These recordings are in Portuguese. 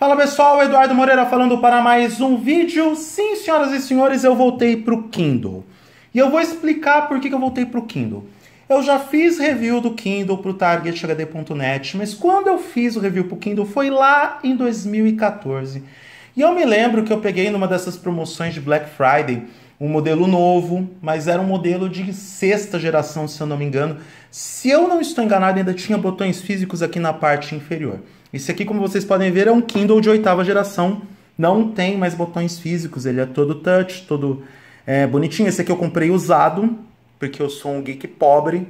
Fala pessoal, Eduardo Moreira falando para mais um vídeo. Sim, senhoras e senhores, eu voltei para o Kindle. E eu vou explicar por que, eu voltei para o Kindle. Eu já fiz review do Kindle para o TargetHD.net, mas quando eu fiz o review para o Kindle foi lá em 2014. E eu me lembro que eu peguei numa dessas promoções de Black Friday um modelo novo, mas era um modelo de sexta geração, se eu não me engano. Se eu não estou enganado, ainda tinha botões físicos aqui na parte inferior. Esse aqui, como vocês podem ver, é um Kindle de oitava geração. Não tem mais botões físicos, ele é todo touch, todo é, bonitinho. Esse aqui eu comprei usado, porque eu sou um geek pobre.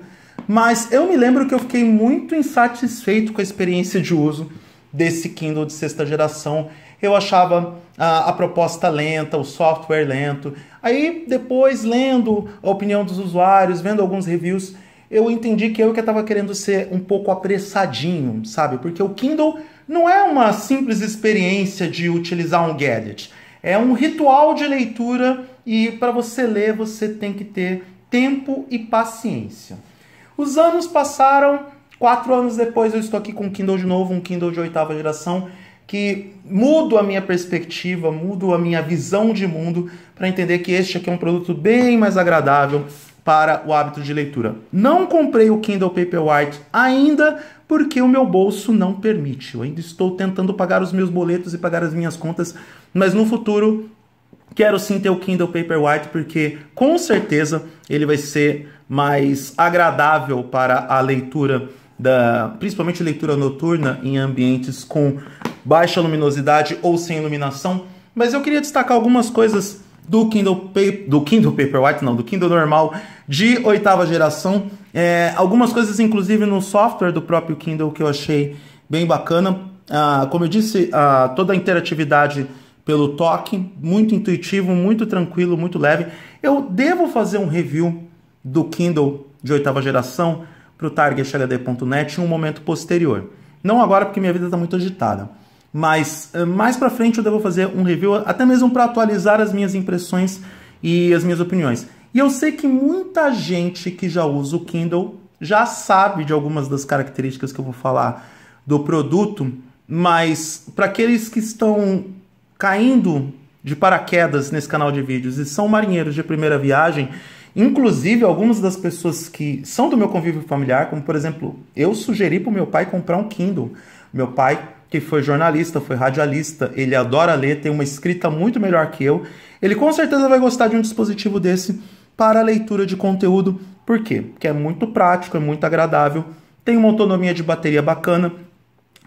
Mas eu me lembro que eu fiquei muito insatisfeito com a experiência de uso desse Kindle de sexta geração. Eu achava a, a proposta lenta, o software lento. Aí depois, lendo a opinião dos usuários, vendo alguns reviews, eu entendi que eu que estava querendo ser um pouco apressadinho, sabe? Porque o Kindle não é uma simples experiência de utilizar um gadget. É um ritual de leitura e para você ler você tem que ter tempo e paciência. Os anos passaram, quatro anos depois eu estou aqui com um Kindle de novo, um Kindle de oitava geração, que mudo a minha perspectiva, mudo a minha visão de mundo para entender que este aqui é um produto bem mais agradável, para o hábito de leitura. Não comprei o Kindle Paperwhite ainda porque o meu bolso não permite. Eu ainda estou tentando pagar os meus boletos e pagar as minhas contas, mas no futuro quero sim ter o Kindle Paperwhite porque com certeza ele vai ser mais agradável para a leitura da, principalmente leitura noturna em ambientes com baixa luminosidade ou sem iluminação. Mas eu queria destacar algumas coisas do Kindle, do Kindle Paperwhite, não, do Kindle normal de oitava geração. É, algumas coisas, inclusive, no software do próprio Kindle que eu achei bem bacana. Ah, como eu disse, ah, toda a interatividade pelo toque, muito intuitivo, muito tranquilo, muito leve. Eu devo fazer um review do Kindle de oitava geração para o targethd.net em um momento posterior. Não agora, porque minha vida está muito agitada. Mas eh, mais para frente eu devo fazer um review, até mesmo para atualizar as minhas impressões e as minhas opiniões. E eu sei que muita gente que já usa o Kindle já sabe de algumas das características que eu vou falar do produto, mas para aqueles que estão caindo de paraquedas nesse canal de vídeos e são marinheiros de primeira viagem, inclusive algumas das pessoas que são do meu convívio familiar, como por exemplo, eu sugeri para o meu pai comprar um Kindle. Meu pai que foi jornalista, foi radialista, ele adora ler, tem uma escrita muito melhor que eu. Ele com certeza vai gostar de um dispositivo desse para leitura de conteúdo. Por quê? Porque é muito prático, é muito agradável, tem uma autonomia de bateria bacana.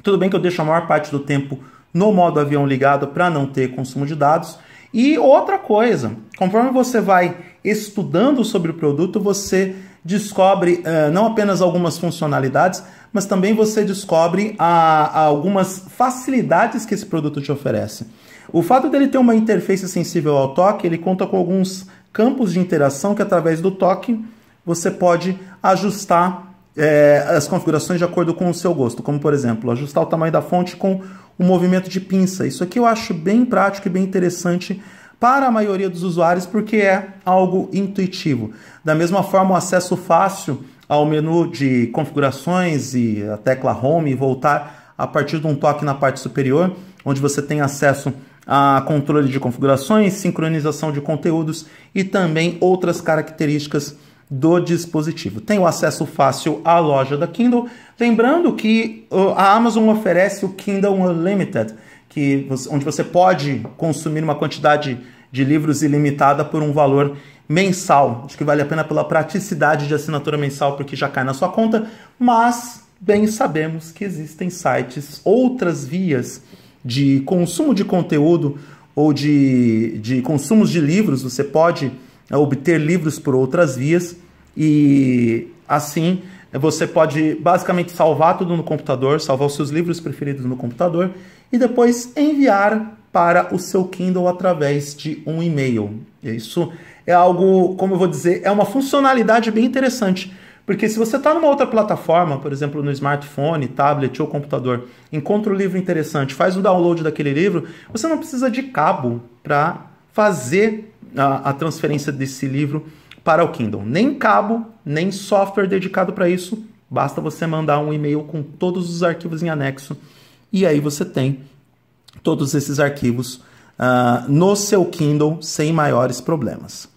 Tudo bem que eu deixo a maior parte do tempo no modo avião ligado para não ter consumo de dados. E outra coisa, conforme você vai estudando sobre o produto, você descobre uh, não apenas algumas funcionalidades, mas também você descobre a, a algumas facilidades que esse produto te oferece. O fato dele ter uma interface sensível ao toque, ele conta com alguns campos de interação que através do toque você pode ajustar é, as configurações de acordo com o seu gosto, como por exemplo, ajustar o tamanho da fonte com o movimento de pinça. Isso aqui eu acho bem prático e bem interessante para a maioria dos usuários porque é algo intuitivo. Da mesma forma, o acesso fácil ao menu de configurações e a tecla Home e voltar a partir de um toque na parte superior, onde você tem acesso a controle de configurações, sincronização de conteúdos e também outras características do dispositivo. Tem o acesso fácil à loja da Kindle, lembrando que a Amazon oferece o Kindle Unlimited, que, onde você pode consumir uma quantidade de livros ilimitada por um valor mensal. Acho que vale a pena pela praticidade de assinatura mensal, porque já cai na sua conta, mas bem sabemos que existem sites, outras vias de consumo de conteúdo ou de, de consumos de livros. Você pode é, obter livros por outras vias e assim você pode basicamente salvar tudo no computador, salvar os seus livros preferidos no computador e depois enviar para o seu Kindle através de um e-mail. Isso é algo, como eu vou dizer, é uma funcionalidade bem interessante. Porque se você está numa outra plataforma, por exemplo, no smartphone, tablet ou computador, encontra um livro interessante, faz o download daquele livro, você não precisa de cabo para fazer a, a, transferência desse livro para o Kindle. Nem cabo, nem software dedicado para isso. Basta você mandar um e-mail com todos os arquivos em anexo e aí você tem todos esses arquivos uh, no seu Kindle sem maiores problemas.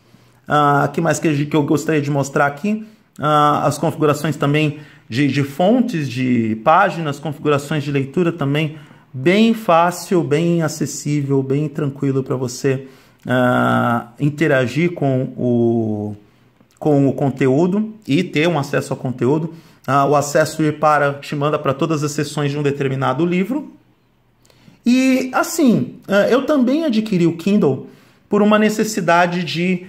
O uh, que mais que, que eu gostaria de mostrar aqui? Uh, as configurações também de, de fontes de páginas, configurações de leitura também bem fácil, bem acessível, bem tranquilo para você uh, interagir com o, com o conteúdo e ter um acesso ao conteúdo. Uh, o acesso para te manda para todas as sessões de um determinado livro. E assim, uh, eu também adquiri o Kindle por uma necessidade de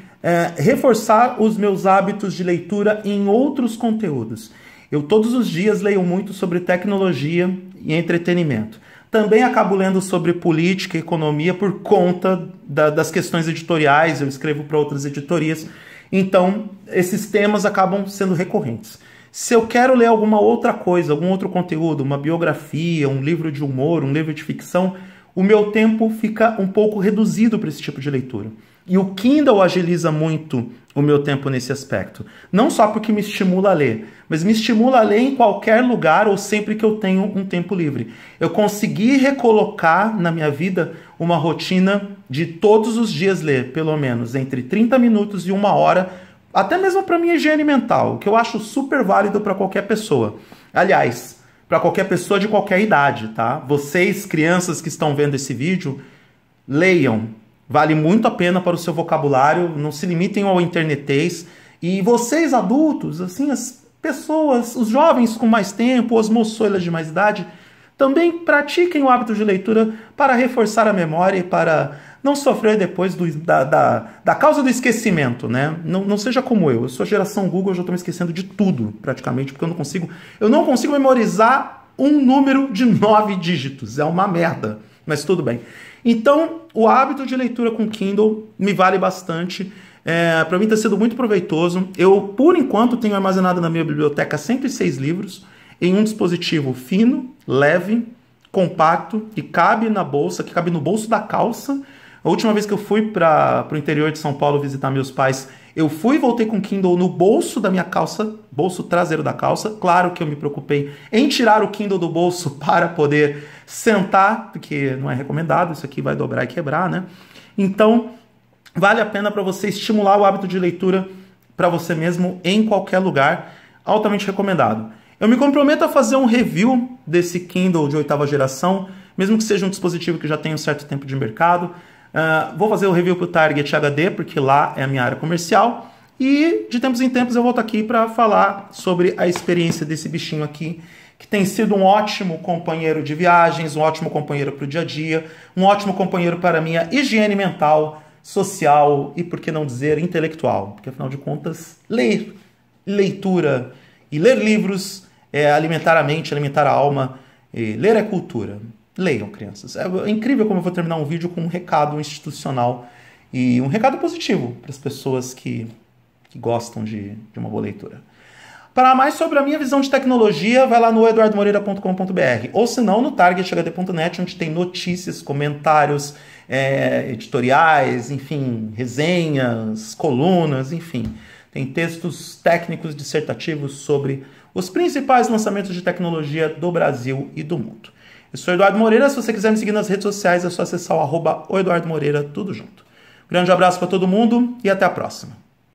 reforçar os meus hábitos de leitura em outros conteúdos. Eu todos os dias leio muito sobre tecnologia e entretenimento. Também acabo lendo sobre política e economia por conta da, das questões editoriais, eu escrevo para outras editorias. Então, esses temas acabam sendo recorrentes. Se eu quero ler alguma outra coisa, algum outro conteúdo, uma biografia, um livro de humor, um livro de ficção, o meu tempo fica um pouco reduzido para esse tipo de leitura. E o Kindle agiliza muito o meu tempo nesse aspecto. Não só porque me estimula a ler, mas me estimula a ler em qualquer lugar ou sempre que eu tenho um tempo livre. Eu consegui recolocar na minha vida uma rotina de todos os dias ler, pelo menos entre 30 minutos e uma hora, até mesmo para minha higiene mental, que eu acho super válido para qualquer pessoa. Aliás, para qualquer pessoa de qualquer idade, tá? Vocês, crianças que estão vendo esse vídeo, leiam, Vale muito a pena para o seu vocabulário, não se limitem ao internetês. E vocês adultos, assim, as pessoas, os jovens com mais tempo, as moçoilas de mais idade, também pratiquem o hábito de leitura para reforçar a memória e para não sofrer depois do, da, da, da, causa do esquecimento, né? Não, não seja como eu. Eu sou geração Google, eu já estou me esquecendo de tudo, praticamente, porque eu não consigo. Eu não consigo memorizar um número de nove dígitos. É uma merda. Mas tudo bem. Então, o hábito de leitura com Kindle me vale bastante. É, para mim está sendo muito proveitoso. Eu, por enquanto, tenho armazenado na minha biblioteca 106 livros em um dispositivo fino, leve, compacto, que cabe na bolsa, que cabe no bolso da calça. A última vez que eu fui para o interior de São Paulo visitar meus pais, eu fui e voltei com o Kindle no bolso da minha calça, bolso traseiro da calça. Claro que eu me preocupei em tirar o Kindle do bolso para poder sentar, porque não é recomendado, isso aqui vai dobrar e quebrar, né? Então, vale a pena para você estimular o hábito de leitura para você mesmo em qualquer lugar. Altamente recomendado. Eu me comprometo a fazer um review desse Kindle de oitava geração, mesmo que seja um dispositivo que já tenha um certo tempo de mercado. Uh, vou fazer o review para o Target HD, porque lá é a minha área comercial. E de tempos em tempos eu volto aqui para falar sobre a experiência desse bichinho aqui, que tem sido um ótimo companheiro de viagens, um ótimo companheiro para o dia a dia, um ótimo companheiro para a minha higiene mental, social e, por que não dizer, intelectual. Porque afinal de contas, ler, leitura e ler livros é alimentar a mente, alimentar a alma. ler é cultura. Leiam, crianças. É incrível como eu vou terminar um vídeo com um recado institucional e um recado positivo para as pessoas que, que gostam de, de uma boa leitura. Para mais sobre a minha visão de tecnologia, vai lá no eduardomoreira.com.br ou se não no targethd.net, onde tem notícias, comentários, é, editoriais, enfim, resenhas, colunas, enfim. Tem textos técnicos dissertativos sobre os principais lançamentos de tecnologia do Brasil e do mundo. Eu sou Eduardo Moreira. Se você quiser me seguir nas redes sociais, é só acessar o arroba Eduardo Moreira, tudo junto. Grande abraço para todo mundo e até a próxima.